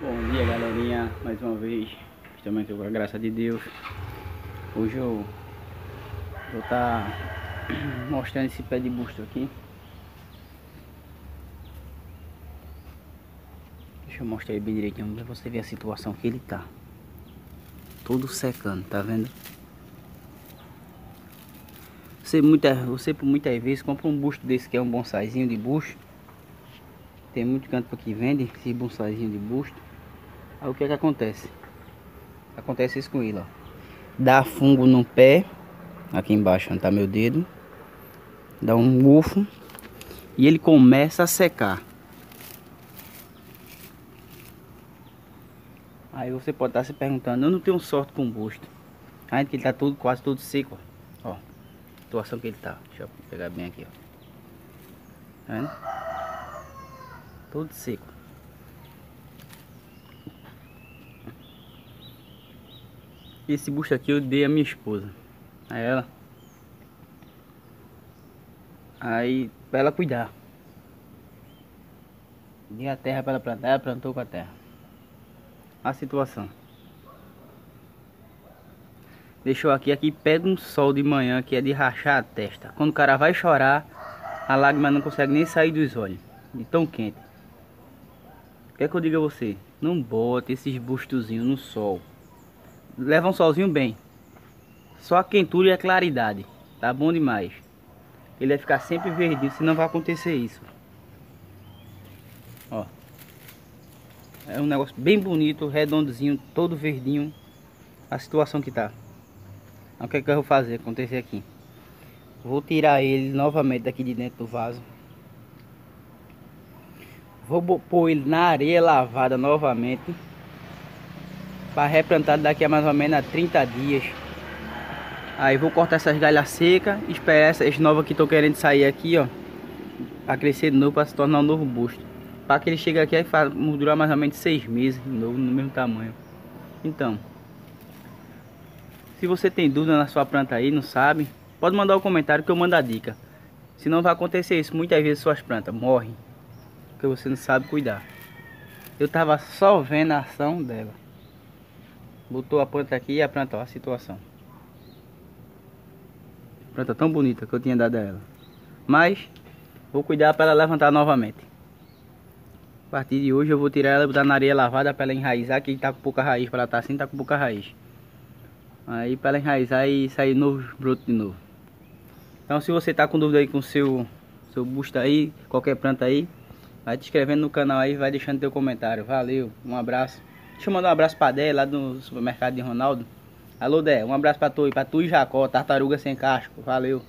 Bom dia galerinha, mais uma vez Estamos aqui com a graça de Deus. Hoje eu Vou estar tá Mostrando esse pé de busto aqui. Deixa eu mostrar ele bem direitinho Pra você ver a situação que ele tá. Todo secando, tá vendo? Você, muita, você por muitas vezes compra um busto desse que é um bonsaizinho de busto tem muito canto que vende esse bonsaizinho de busto Aí o que é que acontece? Acontece isso com ele, ó. Dá fungo no pé, aqui embaixo onde tá meu dedo. Dá um mufo e ele começa a secar. Aí você pode estar se perguntando, eu não tenho sorte com o busto. Ainda que ele tá todo, quase todo seco, ó. ó. Situação que ele tá. Deixa eu pegar bem aqui, ó. Tá vendo? Todo seco. Esse busto aqui eu dei a minha esposa. A ela. Aí, pra ela cuidar. Dei a terra para ela plantar, ela plantou com a terra. A situação. Deixou aqui, aqui pega um sol de manhã que é de rachar a testa. Quando o cara vai chorar, a lágrima não consegue nem sair dos olhos. De tão quente. Quer é que eu diga a você? Não bote esses bustozinhos no sol levam solzinho bem. Só a quentura e a claridade. Tá bom demais. Ele vai ficar sempre verdinho, senão vai acontecer isso. Ó. É um negócio bem bonito, redondinho, todo verdinho. A situação que tá. Então, o que, é que eu vou fazer acontecer aqui? Vou tirar ele novamente daqui de dentro do vaso. Vou pôr ele na areia lavada novamente para replantar daqui a mais ou menos 30 dias. Aí vou cortar essas galhas secas, esperar essas novas que estão querendo sair aqui, ó, para crescer de novo, para se tornar um novo busto. Para que ele chegue aqui e durar mais ou menos seis meses de novo, no mesmo tamanho. Então, se você tem dúvida na sua planta aí, não sabe, pode mandar um comentário que eu mando a dica. Senão vai acontecer isso, muitas vezes suas plantas morrem, porque você não sabe cuidar. Eu tava só vendo a ação dela. Botou a planta aqui e a planta, ó, a situação. Planta tão bonita que eu tinha dado a ela. Mas, vou cuidar para ela levantar novamente. A partir de hoje eu vou tirar ela e botar na areia lavada para ela enraizar, que tá com pouca raiz, para ela tá assim, tá com pouca raiz. Aí para ela enraizar e sair novo broto de novo. Então se você tá com dúvida aí com seu, seu busto aí, qualquer planta aí, vai te inscrevendo no canal aí, vai deixando teu comentário. Valeu, um abraço. Deixa eu mandar um abraço pra Dé lá no supermercado de Ronaldo. Alô Dé, um abraço pra tu e pra tu e Jacó, tartaruga sem casco. Valeu.